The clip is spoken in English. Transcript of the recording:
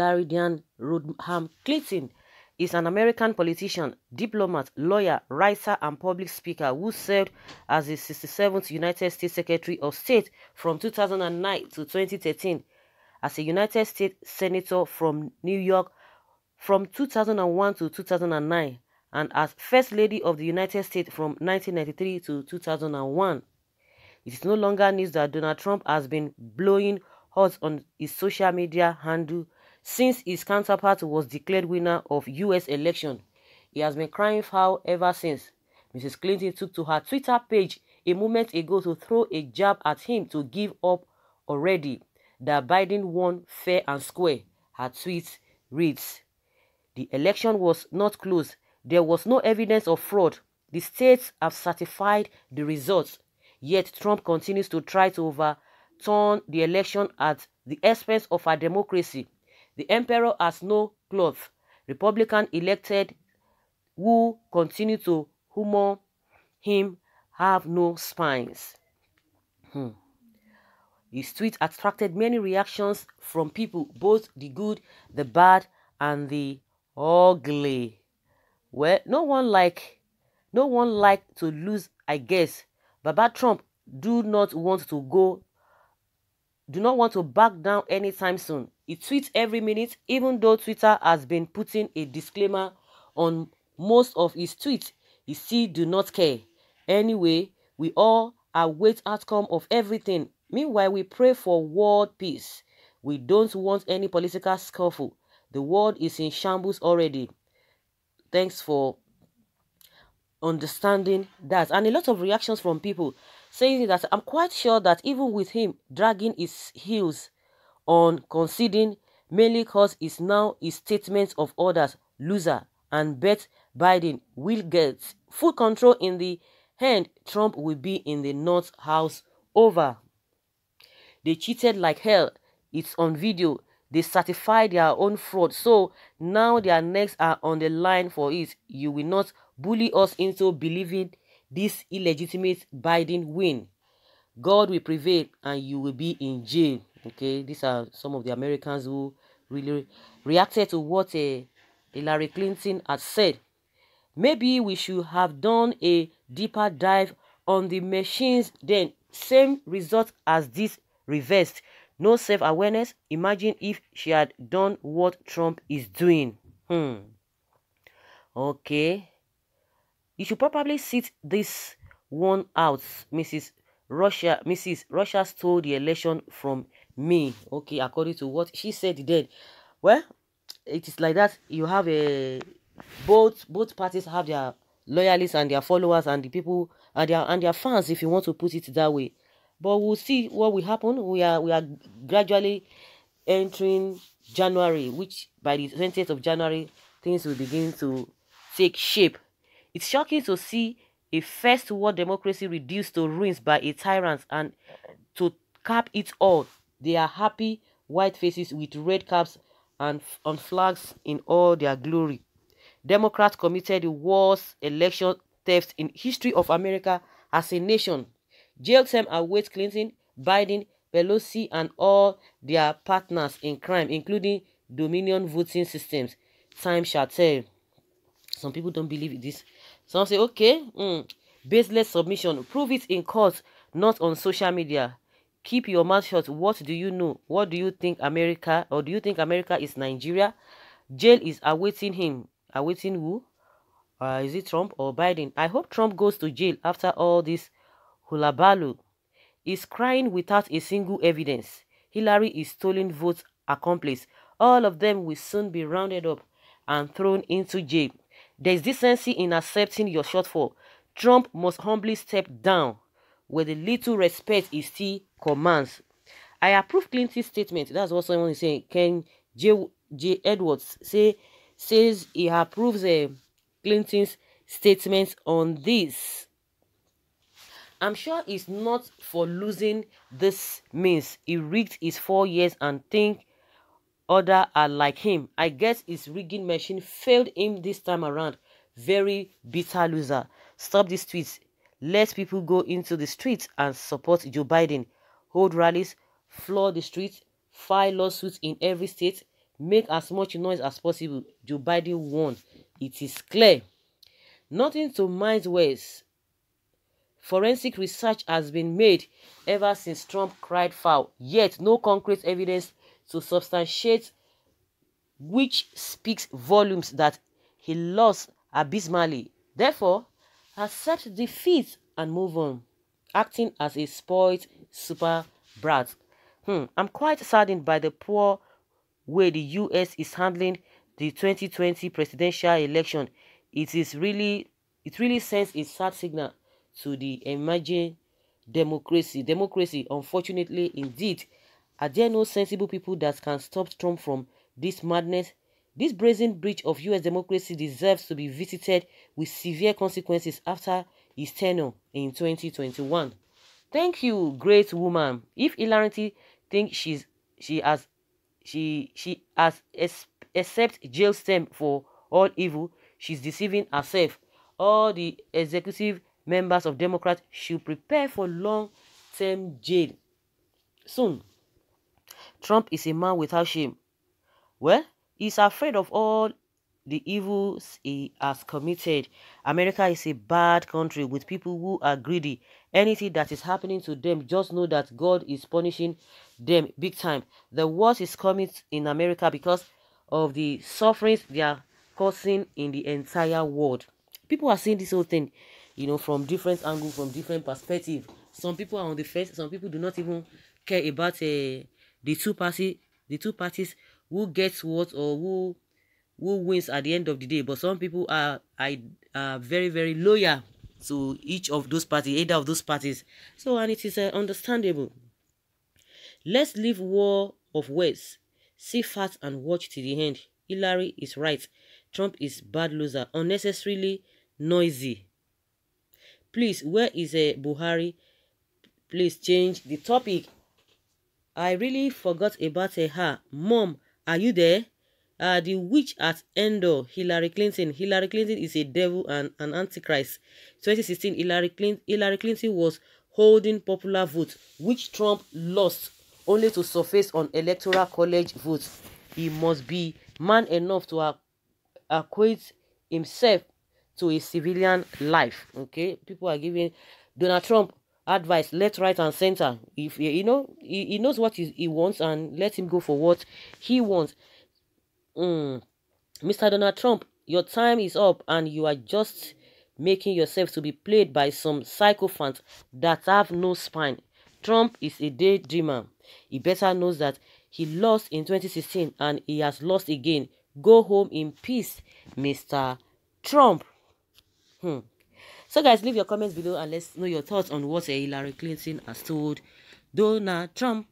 Hillary Diane Rodham Clinton is an American politician, diplomat, lawyer, writer, and public speaker who served as the 67th United States Secretary of State from 2009 to 2013, as a United States Senator from New York from 2001 to 2009, and as First Lady of the United States from 1993 to 2001. It is no longer news that Donald Trump has been blowing hot on his social media handle since his counterpart was declared winner of U.S. election. He has been crying foul ever since. Mrs. Clinton took to her Twitter page a moment ago to throw a jab at him to give up already that Biden won fair and square. Her tweet reads, The election was not close. There was no evidence of fraud. The states have certified the results. Yet Trump continues to try to overturn the election at the expense of our democracy. The emperor has no cloth. Republican elected who continue to humor him have no spines. Hmm. His tweet attracted many reactions from people, both the good, the bad, and the ugly. Well, no one like no one like to lose, I guess. Baba Trump do not want to go do not want to back down anytime soon. He tweets every minute, even though Twitter has been putting a disclaimer on most of his tweets. He still do not care. Anyway, we all await outcome of everything. Meanwhile, we pray for world peace. We don't want any political scuffle. The world is in shambles already. Thanks for understanding that. And a lot of reactions from people saying that I'm quite sure that even with him dragging his heels on conceding mainly is now his statement of orders loser and bet Biden will get full control in the hand Trump will be in the North House over. They cheated like hell. It's on video. They certified their own fraud. So now their necks are on the line for it. You will not bully us into believing this illegitimate Biden win. God will prevail and you will be in jail. Okay, these are some of the Americans who really reacted to what uh, Hillary Clinton had said. Maybe we should have done a deeper dive on the machines then. Same result as this reversed. No self-awareness. Imagine if she had done what Trump is doing. Hmm. Okay. You should probably sit this one out, Mrs. Russia. Mrs. Russia stole the election from me. Okay, according to what she said then. Well, it is like that. You have a both both parties have their loyalists and their followers and the people and their and their fans, if you want to put it that way. But we'll see what will happen. We are we are gradually entering January, which by the 20th of January, things will begin to take shape it's shocking to see a first world democracy reduced to ruins by a tyrant and to cap it all, they are happy white faces with red caps and on flags in all their glory. Democrats committed the worst election theft in history of America as a nation. Term awaits Clinton, Biden, Pelosi, and all their partners in crime, including Dominion voting systems. Time shall tell. Some people don't believe this. Some say, okay, mm, baseless submission. Prove it in court, not on social media. Keep your mouth shut. What do you know? What do you think America, or do you think America is Nigeria? Jail is awaiting him. Awaiting who? Uh, is it Trump or Biden? I hope Trump goes to jail after all this hulabaloo. He's crying without a single evidence. Hillary is stolen votes accomplice. All of them will soon be rounded up and thrown into jail. There is decency in accepting your shortfall. Trump must humbly step down with the little respect he still commands. I approve Clinton's statement. That's what someone is saying. Ken J. J. Edwards say says he approves uh, Clinton's statement on this. I'm sure it's not for losing this means he rigged his four years and think other are like him. I guess his rigging machine failed him this time around. Very bitter loser. Stop these tweets. Let people go into the streets and support Joe Biden. Hold rallies, floor the streets, file lawsuits in every state, make as much noise as possible. Joe Biden won. It is clear. Nothing to mind words. Forensic research has been made ever since Trump cried foul, yet no concrete evidence to substantiate which speaks volumes that he lost abysmally. Therefore, accept defeat and move on, acting as a spoiled super brat. Hmm, I'm quite saddened by the poor way the US is handling the 2020 presidential election. It is really, it really sends a sad signal to the emerging democracy. Democracy, unfortunately, indeed, are there no sensible people that can stop Trump from this madness? This brazen breach of US democracy deserves to be visited with severe consequences after his tenure in 2021. Thank you, great woman. If Hillary thinks she's she has she she has accept jail term for all evil, she's deceiving herself. All the executive members of Democrats should prepare for long-term jail soon. Trump is a man without shame. Well, he's afraid of all the evils he has committed. America is a bad country with people who are greedy. Anything that is happening to them, just know that God is punishing them big time. The worst is coming in America because of the sufferings they are causing in the entire world. People are seeing this whole thing you know, from different angles, from different perspective. Some people are on the fence, some people do not even care about uh, the two party, the two parties who gets what or who who wins at the end of the day. But some people are are very very loyal to each of those parties, either of those parties. So and it is uh, understandable. Let's leave war of words. See fat and watch to the end. Hillary is right. Trump is bad loser, unnecessarily noisy. Please, where is a uh, Buhari? Please change the topic. I really forgot about uh, her. Mom, are you there? Uh, the witch at Endor, Hillary Clinton. Hillary Clinton is a devil and an antichrist. 2016, Hillary Clinton, Hillary Clinton was holding popular vote, which Trump lost only to surface on electoral college votes. He must be man enough to acquit himself to a civilian life. Okay, people are giving Donald Trump advice left, right, and center. If you know, he, he knows what he, he wants, and let him go for what he wants. Mm. Mr. Donald Trump, your time is up, and you are just making yourself to be played by some psychophants that have no spine. Trump is a daydreamer. He better knows that he lost in 2016 and he has lost again. Go home in peace, Mr. Trump. Hmm. So guys, leave your comments below and let's know your thoughts on what Hillary Clinton has told Donald Trump.